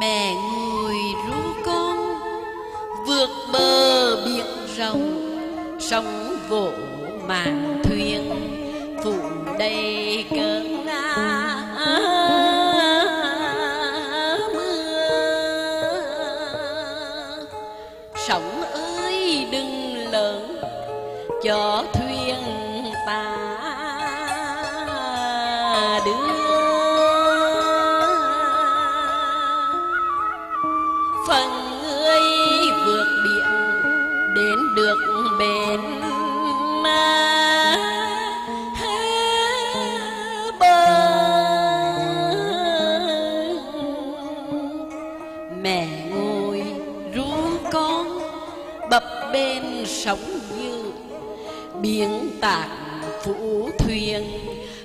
mẹ ngồi ru con vượt bờ biển rộng, sóng vỗ mạn thuyền. Phủ đầy cơn phần người vượt biển đến được bến bờ mẹ ngồi ru con bập bên sóng dữ biển tạc phủ thuyền,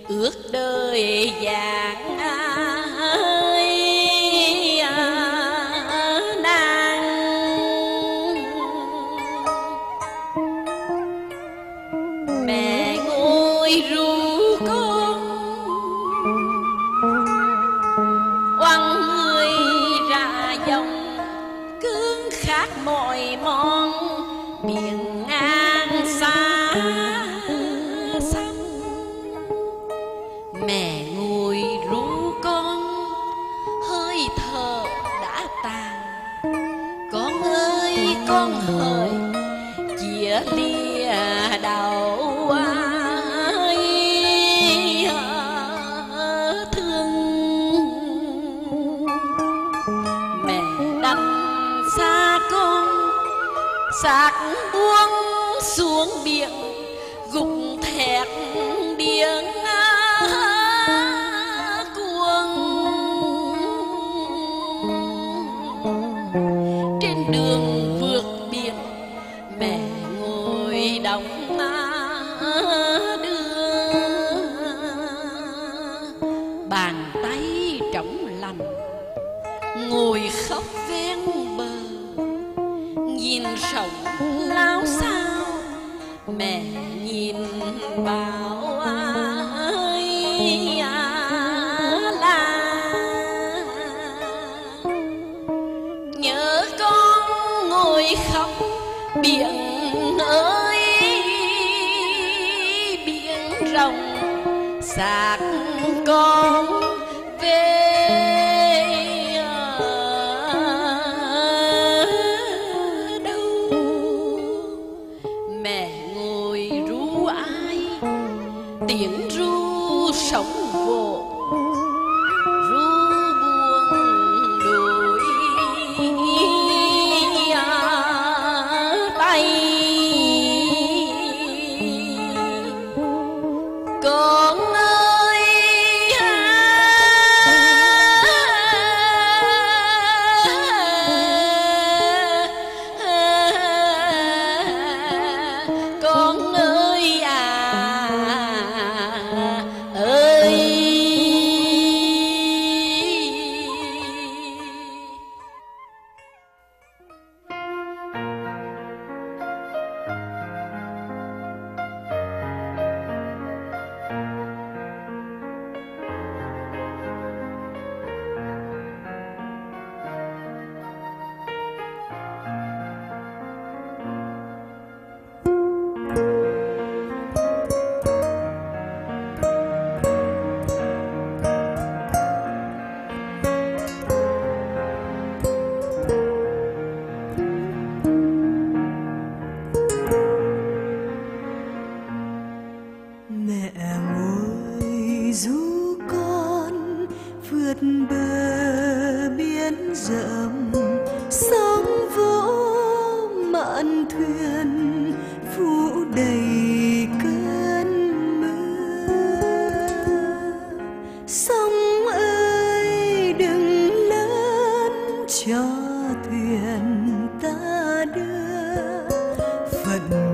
ước đời vàng ai xác buông xuống biển gục thẹt điếng cuồng. Trên đường vượt biển, mẹ ngồi đóng đưa. Bàn tay trống lành, ngồi khóc ven bờ nhìn sống lao sao? Mẹ nhìn bảo ai là nhớ con ngồi khóc, biển ơi, biển rộng. Xác con mẹ ngồi ru ai tiếng ru sống vội mạn thuyền, phủ đầy cơn mưa. Sông ơi, đừng lớn cho thuyền ta đưa, phận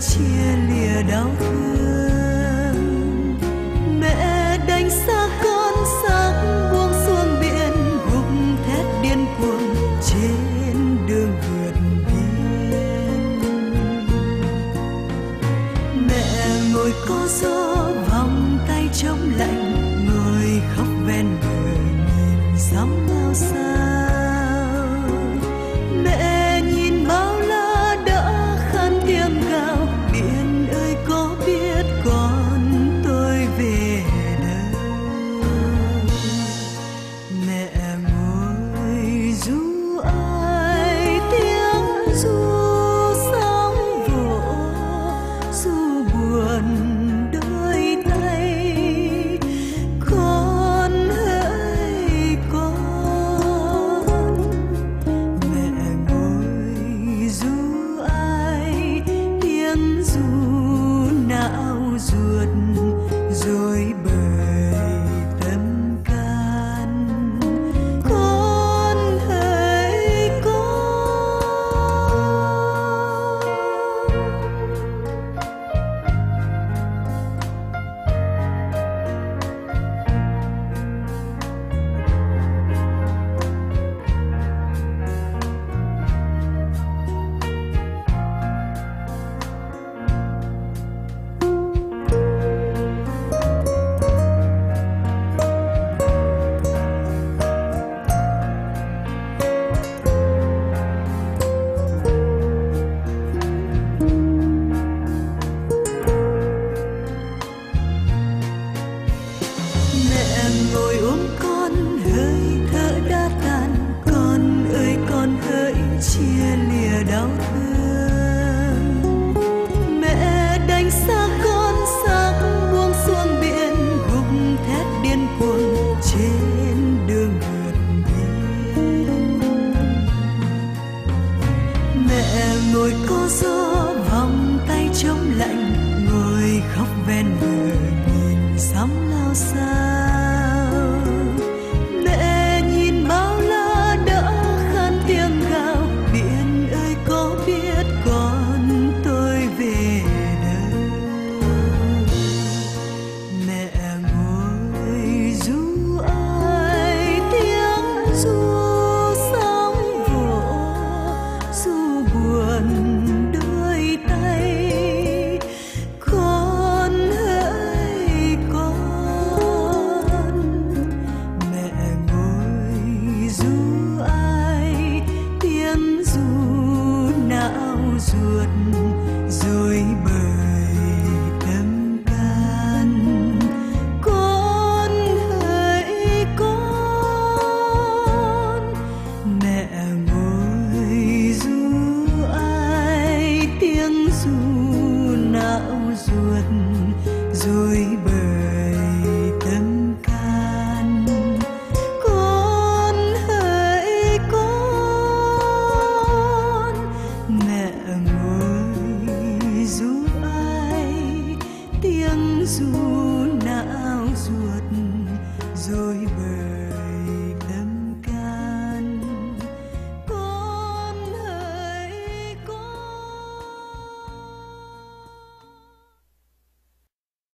chia lìa đau thương. Mẹ đánh xa con xác buông xuống biển, gục thét điên cuồng trên đường vượt biên. Mẹ ngồi co gió vòng tay trong lạnh người khóc ven bờ nhìn sóng bao xa. Não ngồi